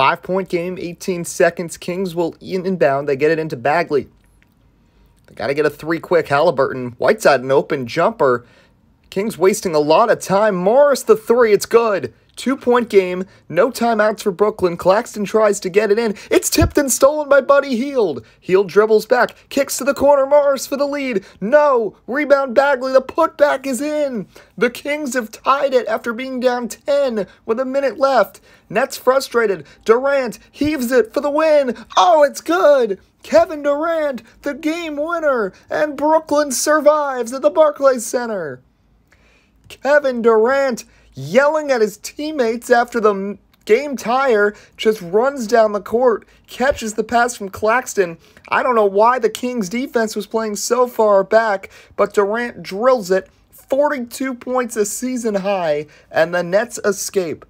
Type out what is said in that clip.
Five point game, 18 seconds. Kings will inbound. They get it into Bagley. They got to get a three quick. Halliburton. Whiteside, an open jumper. Kings wasting a lot of time. Morris, the three. It's good. Two point game, no timeouts for Brooklyn. Claxton tries to get it in. It's tipped and stolen by Buddy Hield. Hield dribbles back, kicks to the corner. Morris for the lead. No! Rebound Bagley. The putback is in. The Kings have tied it after being down 10 with a minute left. Nets frustrated. Durant heaves it for the win. Oh, it's good. Kevin Durant, the game winner, and Brooklyn survives at the Barclays Center. Kevin Durant yelling at his teammates after the game tire, just runs down the court, catches the pass from Claxton. I don't know why the Kings defense was playing so far back, but Durant drills it. 42 points a season high, and the Nets escape.